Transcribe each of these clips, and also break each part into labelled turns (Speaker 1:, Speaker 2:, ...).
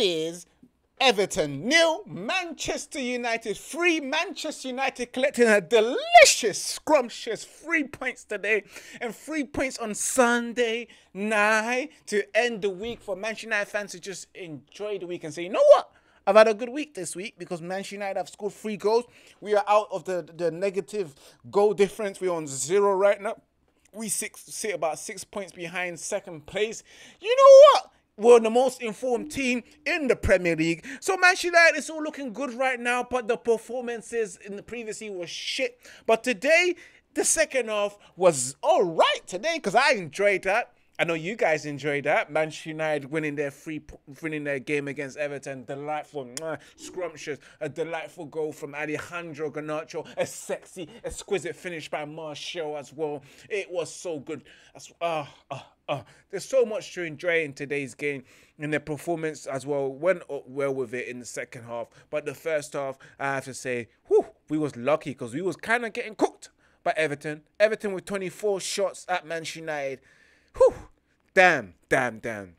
Speaker 1: It is Everton nil, Manchester United three. Manchester United collecting a delicious, scrumptious three points today and three points on Sunday night to end the week for Manchester United fans to just enjoy the week and say, you know what? I've had a good week this week because Manchester United have scored three goals. We are out of the, the negative goal difference. We're on zero right now. We six, sit about six points behind second place. You know what? Were the most informed team in the Premier League. So Manchester United is all looking good right now, but the performances in the previous year was shit. But today, the second half was all right today because I enjoyed that. I know you guys enjoyed that. Manchester United winning their free, winning their game against Everton. Delightful, mwah, scrumptious. A delightful goal from Alejandro Garnacho. A sexy, exquisite finish by Martial as well. It was so good. That's, uh, uh, uh. There's so much to enjoy in today's game. And their performance as well went well with it in the second half. But the first half, I have to say, whew, we was lucky because we was kind of getting cooked by Everton. Everton with 24 shots at Manchester United. Whew, damn, damn, damn.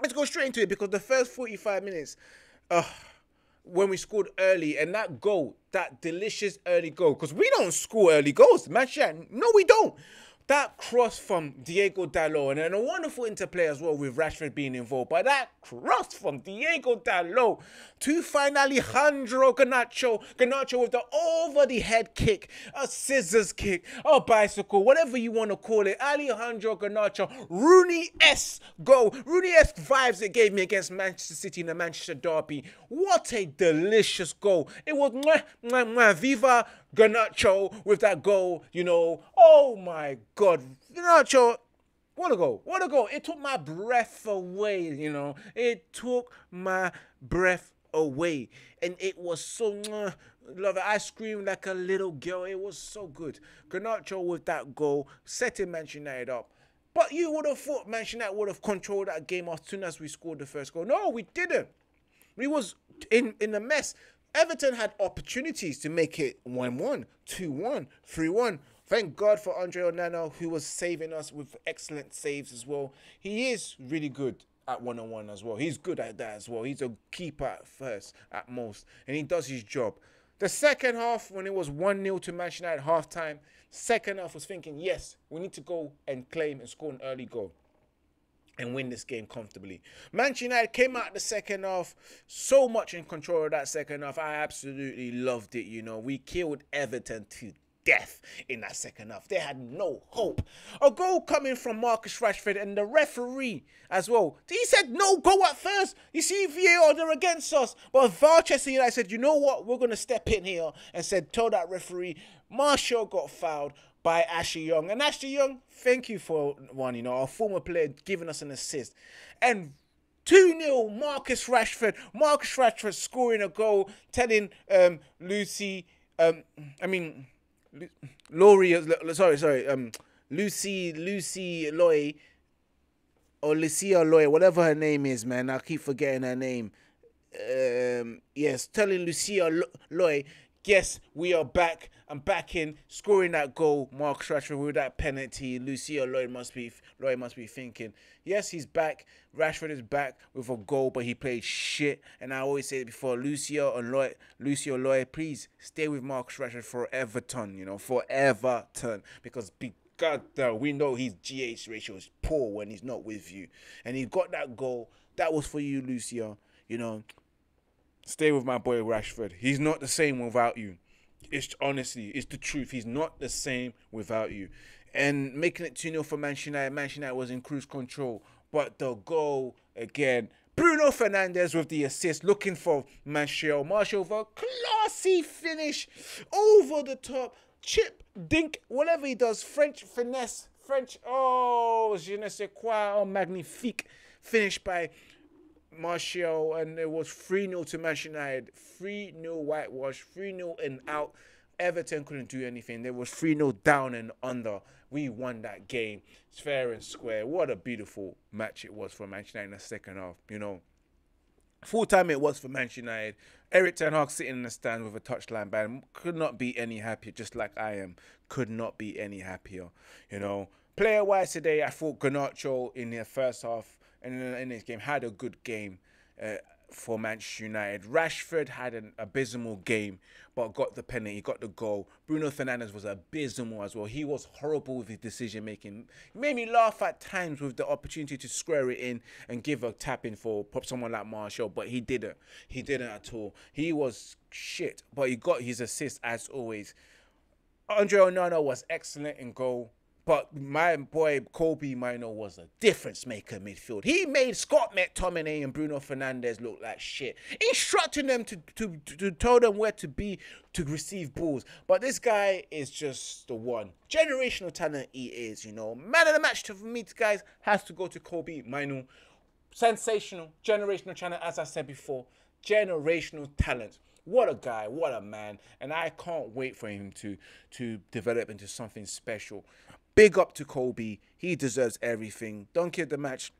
Speaker 1: Let's go straight into it because the first 45 minutes, uh, when we scored early and that goal, that delicious early goal, because we don't score early goals, Manchester. No, we don't that cross from Diego Dalot and then a wonderful interplay as well with Rashford being involved. But that cross from Diego Dalot to find Alejandro Garnacho, Garnacho with the over the head kick, a scissors kick, a bicycle, whatever you want to call it. Alejandro Garnacho, Rooney S goal, Rooney-esque vibes it gave me against Manchester City in the Manchester Derby. What a delicious goal! It was mwah, mwah, mwah, Viva Garnacho with that goal, you know. Oh my God. Garnacho, what a goal. What a goal. It took my breath away, you know. It took my breath away. And it was so, love it. I screamed like a little girl. It was so good. Garnacho with that goal, setting Manchester United up. But you would have thought Manchester United would have controlled that game as soon as we scored the first goal. No, we didn't. We was in, in a mess. Everton had opportunities to make it 1 1, 2 1, 3 1. Thank God for Andre Onana, who was saving us with excellent saves as well. He is really good at one on one as well. He's good at that as well. He's a keeper at first, at most, and he does his job. The second half, when it was 1 0 to Manchester United half time, second half was thinking, yes, we need to go and claim and score an early goal and win this game comfortably. Manchester United came out the second half so much in control of that second half. I absolutely loved it. You know, we killed Everton to death in that second half. They had no hope. A goal coming from Marcus Rashford and the referee as well. He said no go at first. You see VAR, they're against us. But Manchester United said, you know what? We're going to step in here and said, tell that referee Martial got fouled by Ashley Young. And Ashley Young, thank you for one, you know, our former player giving us an assist. And 2 0, Marcus Rashford. Marcus Rashford scoring a goal, telling um, Lucy, um, I mean, Laurie, uh, sorry, sorry, um, Lucy, Lucy Loi, or Lucia Loi, whatever her name is, man. I keep forgetting her name. Um, yes, telling Lucia Loi yes, we are back. I'm back in scoring that goal. Mark Rashford with that penalty. Lucio Lloyd must be Lloyd must be thinking, yes, he's back. Rashford is back with a goal, but he played shit. And I always say it before, Lucio and Lloyd, Lucio Lloyd, please stay with Marcus Rashford for Everton. You know, for Everton because. Be- God, we know his GH ratio is poor when he's not with you, and he got that goal. That was for you, Lucio. You know, Stay with my boy Rashford. He's not the same without you. It's honestly, it's the truth. He's not the same without you. And making it 2 0 for Manchester United, Manchester United was in cruise control. But the goal again, Bruno Fernandes with the assist, looking for Martial. Martial a classy finish over the top. Chip, dink, whatever he does. French finesse, French, oh, je ne sais quoi, oh, magnifique. finish by Martial, and it was 3 0 to Manchester United. 3 0 whitewash, 3 0 and out. Everton couldn't do anything. They was 3 0 down and under. We won that game. It's fair and square. What a beautiful match it was for Manchester United in the second half, you know. Full time it was for Manchester United. Erik Ten Hag sitting in the stand with a touchline ban could not be any happier, just like I am. Could not be any happier, you know. Player wise today, I thought Garnacho in the first half and in this game had a good game. Uh, for Manchester United. Rashford had an abysmal game, but got the penalty, got the goal. Bruno Fernandes was abysmal as well. He was horrible with his decision making. He made me laugh at times with the opportunity to square it in and give a tap in for someone like Martial, but he didn't. He didn't at all. He was shit, but he got his assist as always. Andre Onana was excellent in goal. But my boy Kobbie Mainoo was a difference maker midfield. He made Scott McTominay and Bruno Fernandes look like shit, instructing them to, to, to tell them where to be to receive balls. But this guy is just the one. Generational talent he is, you know. Man of the match to me, guys, has to go to Kobbie Mainoo. Sensational, generational talent, as I said before. Generational talent what a guy, what a man, and I can't wait for him to to develop into something special. Big up to Kobbie. He deserves everything. Don't care the match.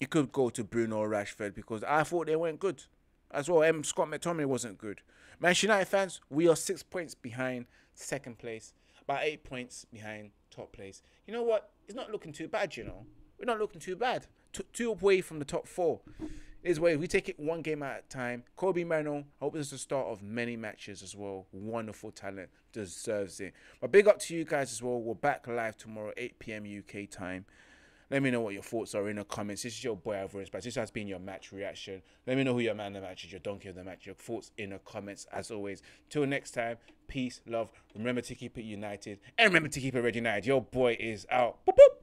Speaker 1: He could go to Bruno or Rashford because I thought they weren't good. As well, M. Scott McTominay wasn't good. Manchester United fans, we are six points behind second place, about eight points behind top place. You know what? It's not looking too bad, you know. We're not looking too bad. T- two away from the top four is way we take it one game at a time. Kobbie Mainoo, hope this is the start of many matches as well. Wonderful talent, deserves it. But big up to you guys as well. We're back live tomorrow, 8 p.m. UK time. Let me know what your thoughts are in the comments. This is your boy Alvarez, but this has been your match reaction. Let me know who your man of the match is, your donkey of the match, your thoughts in the comments as always. Till next time, peace, love. Remember to keep it united and remember to keep it red united. Your boy is out. Boop, boop.